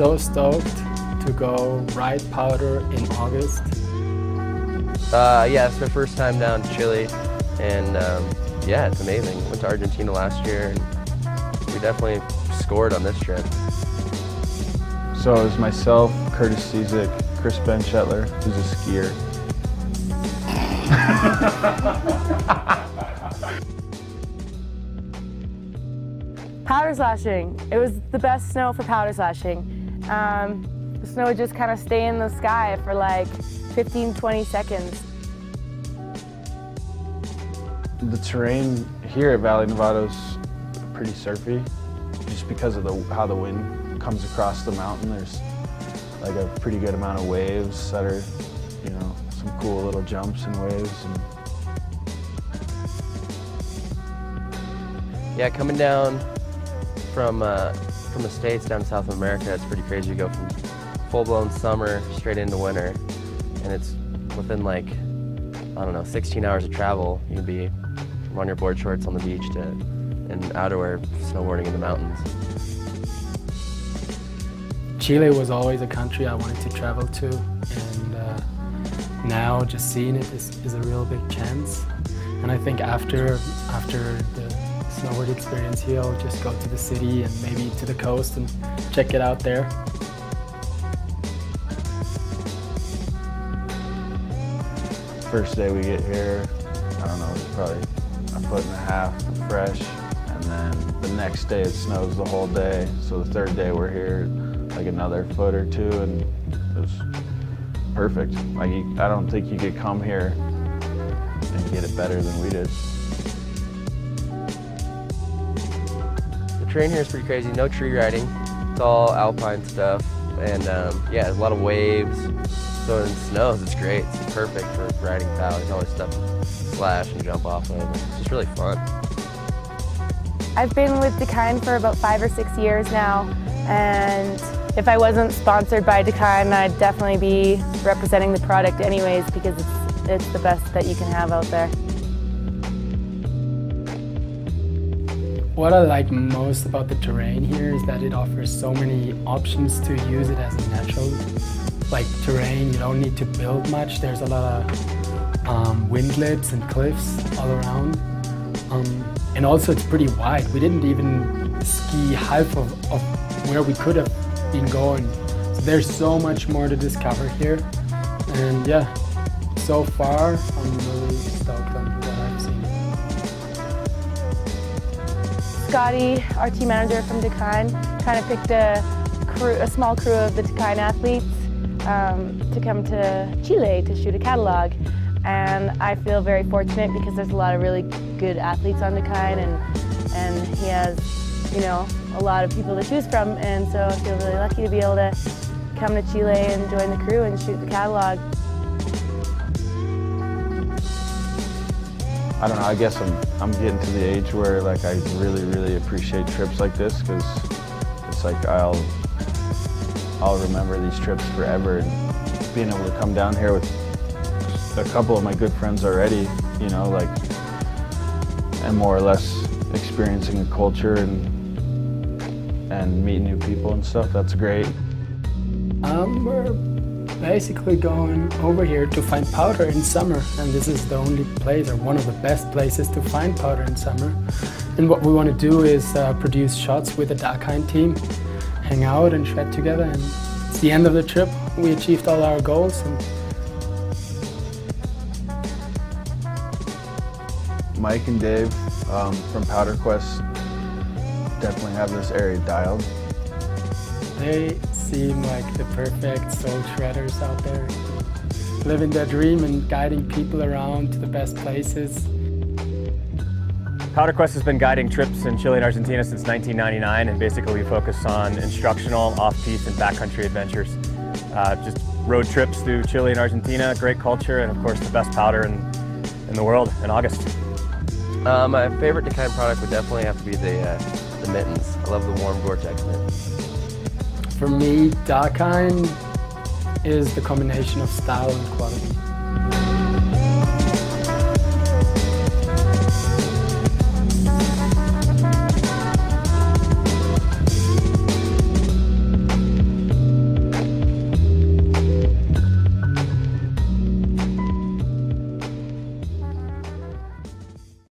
so stoked to go ride powder in August. Uh, yeah, it's my first time down to Chile, and um, yeah, it's amazing. Went to Argentina last year, and we definitely scored on this trip. So it was myself, Curtis Ciszek, Chris Benchetler, who's a skier. Powder slashing. It was the best snow for powder slashing. Um, the snow would just kind of stay in the sky for like 15, 20 seconds. The terrain here at Valle Nevado is pretty surfy, just because of the, how the wind comes across the mountain. There's like a pretty good amount of waves that are, you know, some cool little jumps and waves. And Yeah, coming down from uh, from the states down to South America, it's pretty crazy. You go from full-blown summer straight into winter, and it's within like I don't know 16 hours of travel. You can be on your board shorts on the beach to and outerwear snowboarding in the mountains. Chile was always a country I wanted to travel to, and uh, now just seeing it is, is a real big chance. And I think after after the snowboard experience here, I'll just go to the city and maybe to the coast and check it out there. first day we get here, I don't know, it's probably a foot and a half fresh. And then the next day it snows the whole day. So the third day we're here, like another foot or two, and it was perfect. Like, I don't think you could come here and get it better than we did. Terrain here is pretty crazy. No tree riding. It's all alpine stuff, and um, yeah, there's a lot of waves. So it snows, it's great. It's perfect for riding pow. There's always stuff to slash and jump off of. It's just really fun. I've been with Dakine for about five or six years now, and if I wasn't sponsored by Dakine, I'd definitely be representing the product anyways because it's, it's the best that you can have out there. What I like most about the terrain here is that it offers so many options to use it as a natural like terrain. You don't need to build much. There's a lot of um, windlets and cliffs all around. Um, and also it's pretty wide. We didn't even ski half of, of where we could have been going. So there's so much more to discover here. And yeah, so far I'm really stoked on Scotty, our team manager from Dakine, kind of picked a, crew, a small crew of the Dakine athletes um, to come to Chile to shoot a catalog. And I feel very fortunate because there's a lot of really good athletes on Dakine and, and he has, you know, a lot of people to choose from. And so I feel really lucky to be able to come to Chile and join the crew and shoot the catalog. I don't know, I guess I'm, I'm getting to the age where like I really, really appreciate trips like this because it's like I'll, I'll remember these trips forever and being able to come down here with a couple of my good friends already, you know, like, and more or less experiencing the culture and, and meeting new people and stuff, that's great. Um, basically going over here to find powder in summer and this is the only place or one of the best places to find powder in summer. And what we want to do is uh, produce shots with the Dakine team, hang out and shred together and it's the end of the trip. We achieved all our goals and Mike and Dave um, from Powder Quest definitely have this area dialed. They seem like the perfect soul shredders out there, living their dream and guiding people around to the best places. Powder Quest has been guiding trips in Chile and Argentina since 1999, and basically we focus on instructional, off-piste, and backcountry adventures. Uh, just road trips through Chile and Argentina, great culture, and of course the best powder in, in the world in August. Uh, my favorite Dakine product would definitely have to be the, uh, the mittens. I love the warm Gore-Tex mittens. For me, Dakine is the combination of style and quality.